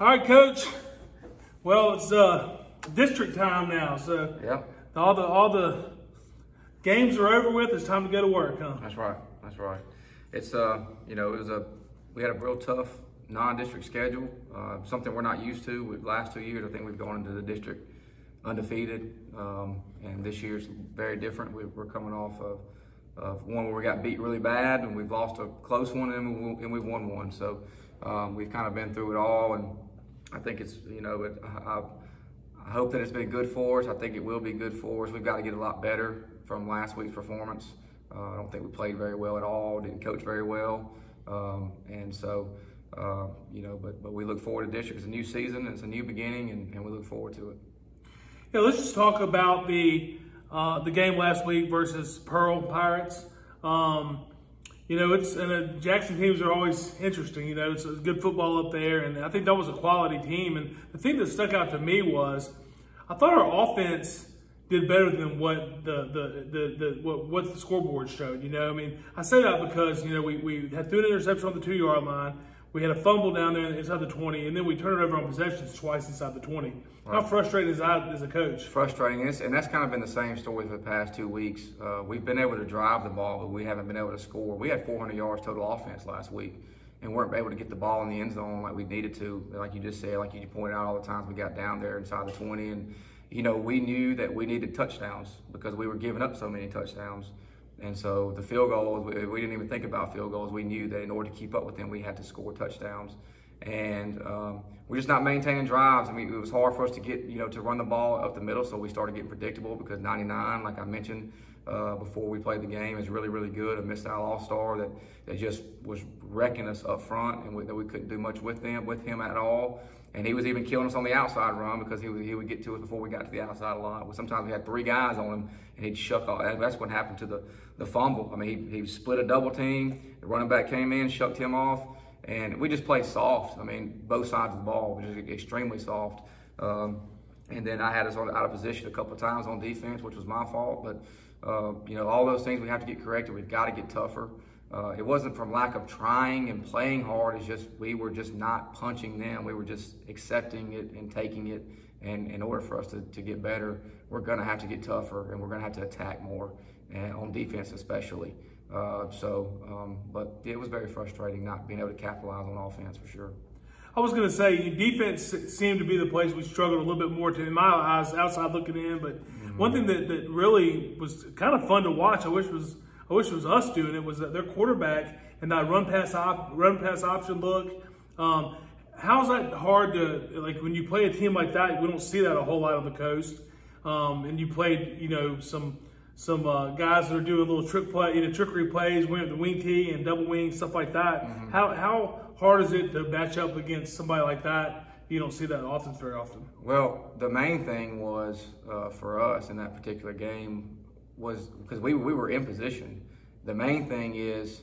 All right, Coach. Well, it's uh, district time now, so Yeah, all the all the games are over with. It's time to go to work, huh? that's right. That's right. It's uh, you know, it was a we had a real tough non-district schedule. Uh, something we're not used to. With last two years, I think we've gone into the district undefeated, um, and this year's very different. We, we're coming off of, one where we got beat really bad, and we've lost a close one, and, we, and we've won one. So um, we've kind of been through it all, and I think it's you know, it, I, I hope that it's been good for us. I think it will be good for us. We've got to get a lot better from last week's performance. Uh, I don't think we played very well at all. Didn't coach very well, um, and so uh, you know. But but we look forward to district. It's a new season. It's a new beginning, and, and we look forward to it. Yeah, let's just talk about the uh, the game last week versus Pearl Pirates. Um, you know, it's and the Jackson teams are always interesting. You know, it's, it's good football up there, and I think that was a quality team. And the thing that stuck out to me was I thought our offense did better than what the the the, the what, what the scoreboard showed. You know, I mean, I say that because you know we we had threw an interception on the two yard line. We had a fumble down there inside the 20, and then we turned it over on possessions twice inside the 20. How frustrating is that as a coach? frustrating. And, it's, and that's kind of been the same story for the past two weeks. Uh, we've been able to drive the ball, but we haven't been able to score. We had 400 yards total offense last week and weren't able to get the ball in the end zone like we needed to. Like you just said, like you pointed out all the times we got down there inside the 20. And, you know, we knew that we needed touchdowns because we were giving up so many touchdowns. And so the field goals, we, didn't even think about field goals. We knew that in order to keep up with them, we had to score touchdowns and um, we're just not maintaining drives. I mean, it was hard for us to get, you know, to run the ball up the middle, so we started getting predictable because 99, like I mentioned uh, before we played the game, is really, really good. A Mississippi all-star that, that just was wrecking us up front, and we, that we couldn't do much with them, with him at all. And he was even killing us on the outside run because he would, he would get to us before we got to the outside line. We sometimes we had three guys on him, and he'd shuck off. That's what happened to the, the fumble. I mean, he, he split a double team. The running back came in, shucked him off and we just played soft. I mean, both sides of the ball, was just extremely soft. Um, and then I had us out of position a couple of times on defense, which was my fault. But uh, you know, all those things we have to get corrected. We've got to get tougher. Uh, it wasn't from lack of trying and playing hard. It's just we were just not punching them. We were just accepting it and taking it. And in order for us to, to get better, we're going to have to get tougher and we're going to have to attack more, and on defense especially. Uh, so, um, but it was very frustrating not being able to capitalize on offense for sure. I was going to say defense seemed to be the place we struggled a little bit more to, in my eyes, outside looking in. But mm-hmm. one thing that, that really was kind of fun to watch, I wish was I wish it was us doing it, was that their quarterback and that run pass op, run pass option look. Um, how's that hard to like when you play a team like that? We don't see that a whole lot on the coast. Um, and you played, you know, some some uh, guys that are doing little trick play, you know, trickery plays, went the Wing-T and double wing stuff like that. Mm-hmm. How how hard is it to match up against somebody like that? You don't see that often very often. Well, the main thing was uh, for us in that particular game was because we we were in position. The main thing is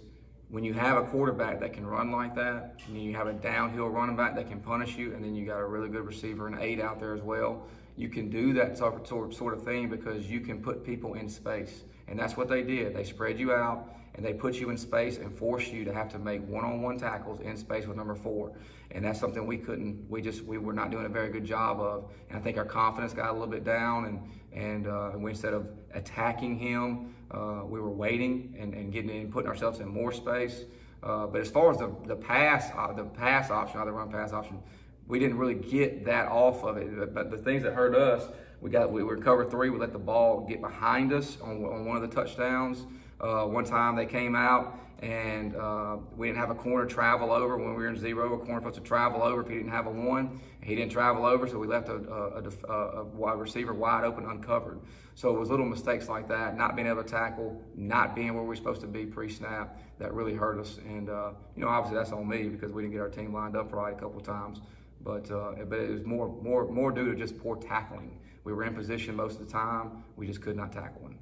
when you have a quarterback that can run like that, and you have a downhill running back that can punish you, and then you got a really good receiver and eight out there as well you can do that sort of, sort of thing because you can put people in space. And that's what they did. They spread you out and they put you in space and force you to have to make one-on-one tackles in space with number four. And that's something we couldn't, we just, we were not doing a very good job of. And I think our confidence got a little bit down and, and uh, we, instead of attacking him, uh, we were waiting and, and getting in, putting ourselves in more space. Uh, but as far as the, the pass, uh, the pass option, the run pass option, we didn't really get that off of it. But the things that hurt us, we got we were cover three. We let the ball get behind us on, on one of the touchdowns. Uh, one time they came out and uh, we didn't have a corner travel over when we were in zero. A corner supposed to travel over if he didn't have a one. He didn't travel over, so we left a, a, a, a, wide receiver wide open, uncovered. So it was little mistakes like that, not being able to tackle, not being where we are supposed to be pre-snap, that really hurt us. And uh, you know, obviously that's on me because we didn't get our team lined up right a couple of times but uh, but it was more more more due to just poor tackling. We were in position most of the time. We just could not tackle him.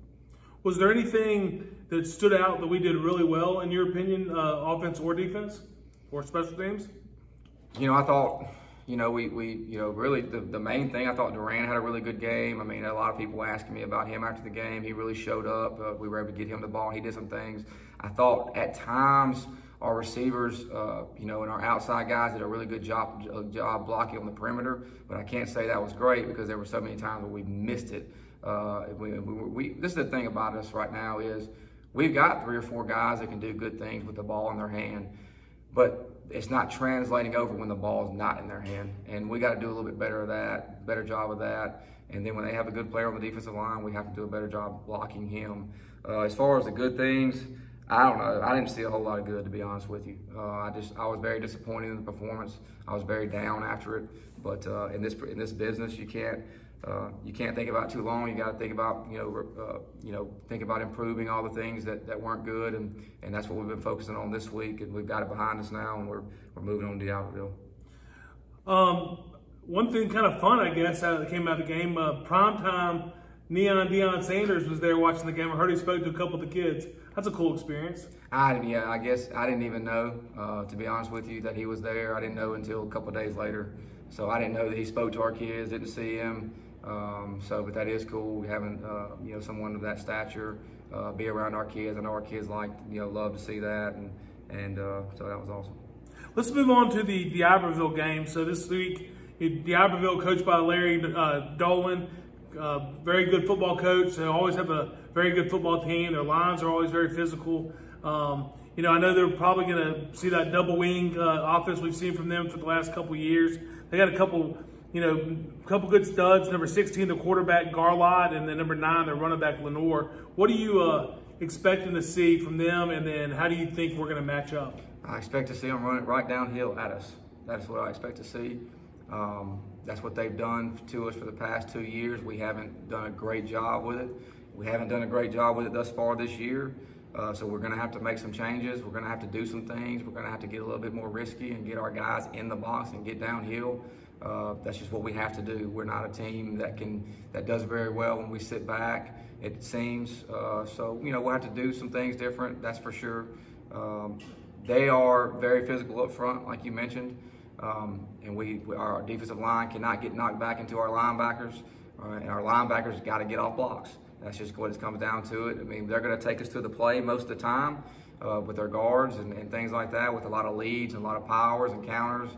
Was there anything that stood out that we did really well, in your opinion, uh, offense or defense, or special teams? You know, I thought, you know, we, we you know, really the, the main thing, I thought Duran had a really good game. I mean, a lot of people asking me about him after the game. He really showed up. Uh, we were able to get him the ball. And he did some things. I thought at times our receivers, uh, you know, and our outside guys did a really good job job blocking on the perimeter. But I can't say that was great because there were so many times where we missed it. Uh, we, we, we, this is the thing about us right now is we've got three or four guys that can do good things with the ball in their hand, but it's not translating over when the ball is not in their hand. And we got to do a little bit better of that, better job of that. And then when they have a good player on the defensive line, we have to do a better job blocking him. Uh, as far as the good things, I don't know. I didn't see a whole lot of good, to be honest with you. Uh, I just I was very disappointed in the performance. I was very down after it. But uh, in this in this business, you can't uh, you can't think about too long. You got to think about you know uh, you know think about improving all the things that, that weren't good, and, and that's what we've been focusing on this week. And we've got it behind us now, and we're we're moving on to D'Iberville. Um, one thing kind of fun, I guess, out that came out of the game. Uh, primetime Neon Deion Sanders was there watching the game. I heard he spoke to a couple of the kids. That's a cool experience. I yeah, I guess I didn't even know, uh, to be honest with you, that he was there. I didn't know until a couple days later. So I didn't know that he spoke to our kids. Didn't see him. Um, so, but that is cool having uh, you know someone of that stature uh, be around our kids. I know our kids like you know love to see that, and and uh, so that was awesome. Let's move on to the D'Iberville game. So this week, D'Iberville, coached by Larry uh, Dolan, uh, very good football coach. They always have a very good football team. Their lines are always very physical. Um, you know, I know they're probably going to see that double wing uh, offense we've seen from them for the last couple years. They got a couple, you know, a couple good studs. Number 16, the quarterback Garlot, and then number nine, the running back Lenore. What are you uh, expecting to see from them, and then how do you think we're going to match up? I expect to see them run it right downhill at us. That's what I expect to see. Um, that's what they've done to us for the past two years. We haven't done a great job with it. We haven't done a great job with it thus far this year. Uh, so we're going to have to make some changes. We're going to have to do some things. We're going to have to get a little bit more risky and get our guys in the box and get downhill. Uh, that's just what we have to do. We're not a team that can that does very well when we sit back. It seems uh, so. You know we'll have to do some things different. That's for sure. Um, they are very physical up front, like you mentioned. Um, and we, our defensive line cannot get knocked back into our linebackers, uh, and our linebackers got to get off blocks. That's just what it comes down to it. I mean, they're going to take us to the play most of the time uh, with their guards and, and, things like that, with a lot of leads and a lot of powers and counters.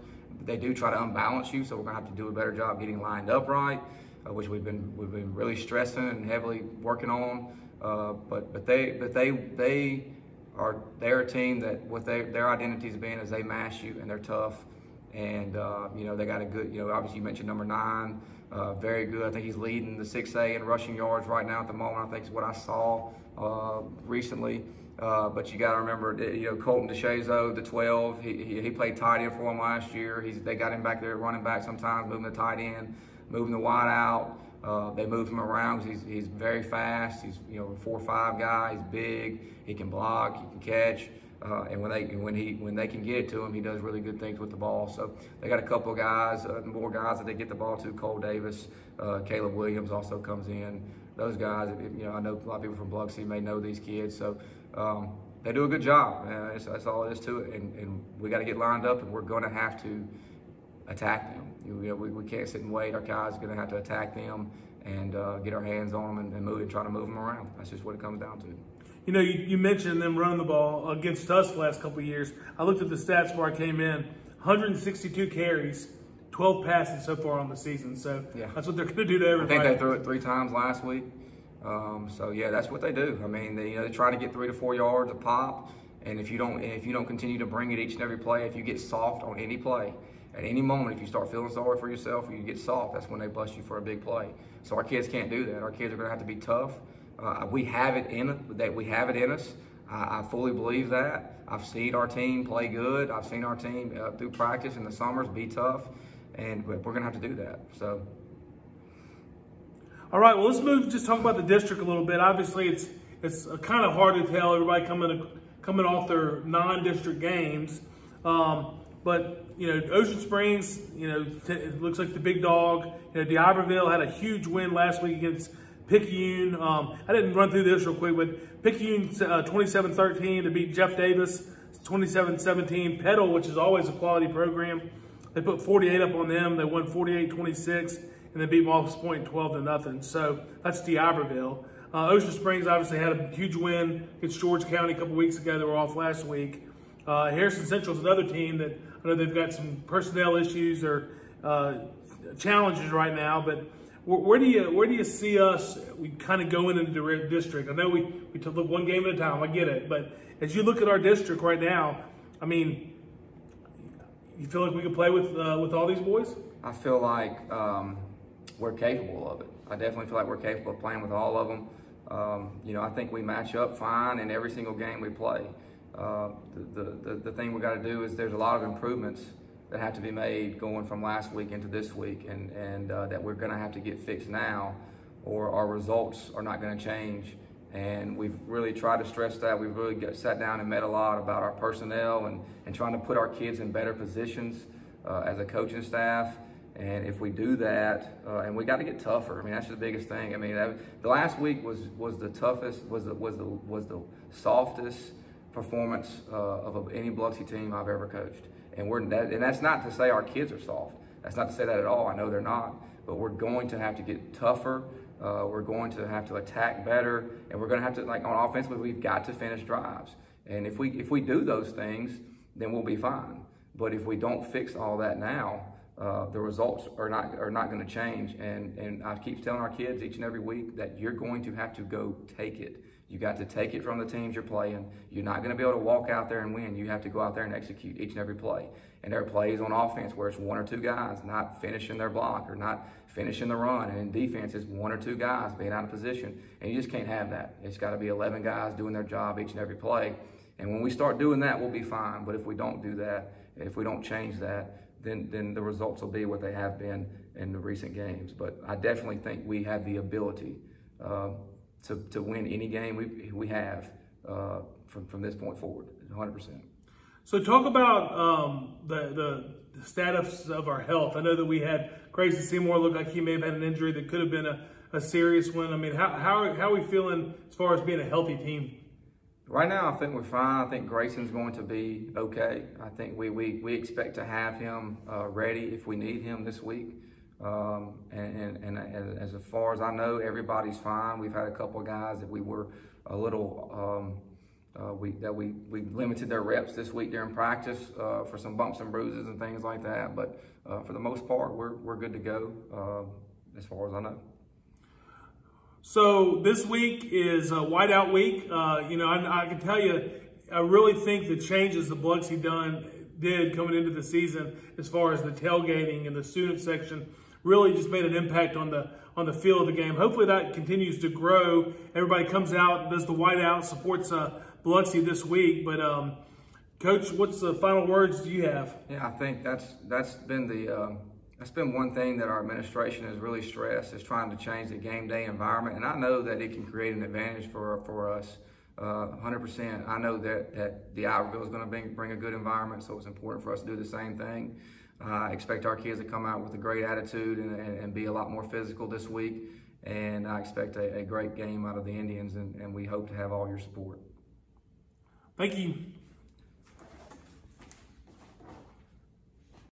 They do try to unbalance you, so we're going to have to do a better job getting lined up right, uh, which we've been we've been really stressing and heavily working on. Uh, but but they but they they are they're a team that what they, their identity has been is they mash you and they're tough and uh, you know they got a good. You know, obviously you mentioned number nine, uh, very good. I think he's leading the 6A in rushing yards right now at the moment. I think is what I saw uh, recently. Uh, but you got to remember, you know, Colton DeShazo, the 12, he, he, he, played tight end for him last year. He's, they got him back there running back sometimes, moving the tight end, moving the wide out. Uh, they move him around because he's, he's very fast. He's, you know, a four or five guy. He's big. He can block. He can catch. Uh, and when they when he when they can get it to him, he does really good things with the ball. So they got a couple guys, uh, more guys that they get the ball to. Cole Davis, uh, Caleb Williams also comes in. Those guys, you know, I know a lot of people from Biloxi may know these kids, so um, they do a good job. That's, that's, all it is to it. And, and we got to get lined up, and we're going to have to attack them. You know, we, we can't sit and wait. Our guys are going to have to attack them and uh, get our hands on them and, and move and try to move them around. That's just what it comes down to you know, you, you, mentioned them running the ball against us the last couple years. I looked at the stats before I came in 162 carries, 12 passes so far on the season. So yeah. that's what they're going to do to everybody. I think they threw it three times last week. Um, so yeah, that's what they do. I mean, they, you know, they try to get three to four yards a pop, and if you don't, if you don't continue to bring it each and every play, if you get soft on any play, at any moment, if you start feeling sorry for yourself or you get soft, that's when they bust you for a big play. So our kids can't do that. Our kids are going to have to be tough. Uh, we have it in that we have it in us. I, I, fully believe that. I've seen our team play good. I've seen our team uh, through practice in the summers be tough, and we're going to have to do that. So. All right. Well, let's move. Just talk about the district a little bit. Obviously, it's it's kind of hard to tell. Everybody coming coming off their non-district games, um, but you know, Ocean Springs. You know, it looks like the big dog. You know, D'Iberville had a huge win last week against Picayune. Um, I didn't run through this real quick, but Picayune uh, 27-13 to beat Jeff Davis 27-17. Petal, which is always a quality program, they put 48 up on them. They won 48-26, and they beat Moss Point 12 to nothing. So that's D'Iberville. Uh, Ocean Springs obviously had a huge win against George County a couple weeks ago. They were off last week. Uh, Harrison Central is another team that I know they've got some personnel issues or uh, challenges right now, but where, where, do you where do you see us? We kind of go into the district. I know we we took one game at a time. I get it, but as you look at our district right now, I mean, you feel like we could play with uh, with all these boys? I feel like um, we're capable of it. I definitely feel like we're capable of playing with all of them. Um, you know, I think we match up fine in every single game we play. Uh, the, the, the thing we got to do is there's a lot of improvements that have to be made going from last week into this week, and, and uh, that we're going to have to get fixed now, or our results are not going to change. And we've really tried to stress that. We've really got, sat down and met a lot about our personnel and, and trying to put our kids in better positions uh, as a coaching staff. And if we do that, uh, and we got to get tougher. I mean, that's the biggest thing. I mean, that, the last week was was the toughest, was the was the was the softest performance uh, of any Biloxi team I've ever coached. And we're that, and that's not to say our kids are soft. That's not to say that at all. I know they're not. But we're going to have to get tougher. Uh, we're going to have to attack better, and we're going to have to like on offensively. We've got to finish drives. And if we if we do those things, then we'll be fine. But if we don't fix all that now, uh, the results are not are not going to change. And and I keep telling our kids each and every week that you're going to have to go take it. You got to take it from the teams you're playing. You're not going to be able to walk out there and win. You have to go out there and execute each and every play. And there are plays on offense where it's one or two guys not finishing their block or not finishing the run. And in defense, it's one or two guys being out of position. And you just can't have that. It's got to be 11 guys doing their job each and every play. And when we start doing that, we'll be fine. But if we don't do that, if we don't change that, then, then the results will be what they have been in the recent games. But I definitely think we have the ability uh, to, to win any game we, we have uh, from, from this point forward, 100%. So talk about um, the, the status of our health. I know that we had Grayson Seymour look like he may have had an injury that could have been a, a serious one. I mean, how, how, how are we feeling as far as being a healthy team? Right now, I think we're fine. I think Grayson's going to be okay. I think we, we, we expect to have him uh, ready if we need him this week. Um, and, and, and, as far as I know, everybody's fine. We've had a couple of guys that we were a little, um, uh, we, that we, we limited their reps this week during practice uh, for some bumps and bruises and things like that. But uh, for the most part, we're, we're good to go uh, as far as I know. So this week is a whiteout week. Uh, you know, I, I, can tell you, I really think the changes the Biloxi done did coming into the season, as far as the tailgating and the student section, really just made an impact on the on the feel of the game. Hopefully that continues to grow. Everybody comes out, does the whiteout, supports uh, this week. But um, Coach, what's the final words do you have? Yeah, I think that's that's been the uh, that's been one thing that our administration has really stressed is trying to change the game day environment. And I know that it can create an advantage for for us. Uh, 100%. I know that, that D'Iberville is going to bring, bring a good environment, so it's important for us to do the same thing. I expect our kids to come out with a great attitude and, and, and be a lot more physical this week. And I expect a, a great game out of the Indians, and, and we hope to have all your support. Thank you.